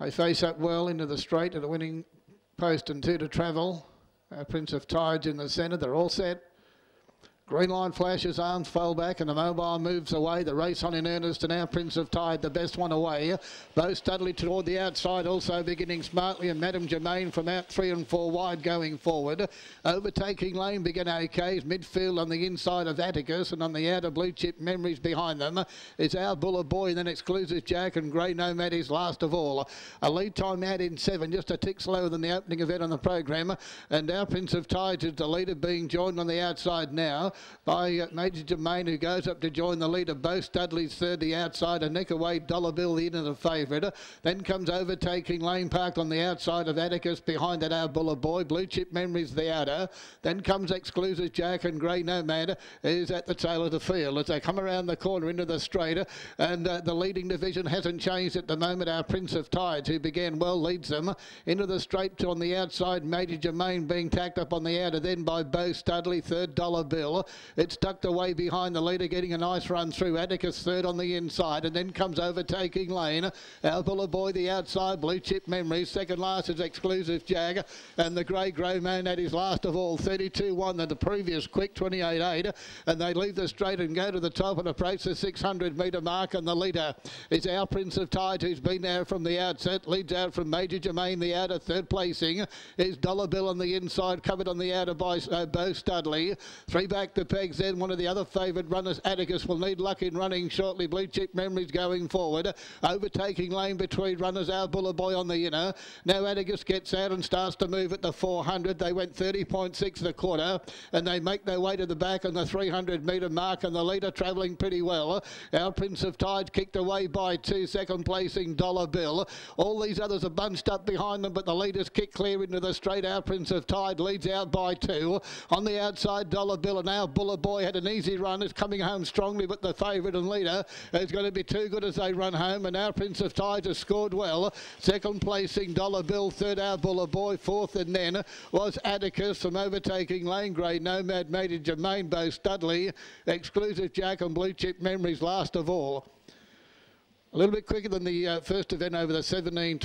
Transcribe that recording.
They face up well into the straight at the winning post and two to travel. Uh, Prince of Tides in the centre. They're all set. Green line flashes, arms fall back, and the mobile moves away. The race on in earnest, and now Prince of Tide, the best one away. Bo Studley toward the outside, also beginning smartly, and Madame Germain from out three and four wide going forward. Overtaking lane begin OK's midfield on the inside of Atticus, and on the outer blue chip memories behind them is our Buller Boy, and then exclusive Jack and Grey Nomad is last of all. A lead time out in seven, just a tick slower than the opening event on the program, and our Prince of Tides is the leader being joined on the outside now by uh, Major Germain, who goes up to join the leader. Bo Studley's third, the outside, neck away. Dollar Bill, the inner the favourite. Then comes overtaking Lane Park on the outside of Atticus. Behind that, our Buller Boy. Blue Chip Memories, the outer. Then comes Exclusive Jack and Grey Nomad is at the tail of the field as they come around the corner into the straight. And uh, the leading division hasn't changed at the moment. Our Prince of Tides, who began well, leads them into the straight on the outside. Major Germain being tacked up on the outer, then by Bo Studley, third dollar bill. It's tucked away behind the leader, getting a nice run through. Atticus third on the inside, and then comes overtaking lane. Our Buller Boy the outside, Blue Chip Memories. Second last is Exclusive Jack, and the Grey Grey Man at his last of all, 32-1 than the previous quick, 28-8, and they leave the straight and go to the top and approach the 600 metre mark, and the leader is our Prince of Tide, who's been there from the outset, leads out from Major Germain, the outer third placing, is Dollar Bill on the inside, covered on the outer by uh, Bo Studley. Three back to pegs then one of the other favoured runners, Atticus, will need luck in running shortly. Blue Chip Memories going forward. Overtaking lane between runners, our Buller Boy on the inner. Now Atticus gets out and starts to move at the 400. They went 30.6 the quarter and they make their way to the back on the 300 metre mark and the leader travelling pretty well. Our Prince of Tide kicked away by two, second placing Dollar Bill. All these others are bunched up behind them, but the leaders kick clear into the straight. Our Prince of Tide leads out by two. On the outside, Dollar Bill and our Buller Boy had an easy run. Is coming home strongly, but the favourite and leader is going to be too good as they run home. And now Prince of Tides has scored well. Second placing Dollar Bill, third our Buller Boy, fourth and then was Atticus from overtaking Lane Grey, Nomad Major Jermaine Bo Studley, exclusive Jack and Blue Chip Memories last of all. A little bit quicker than the uh, first event over the 17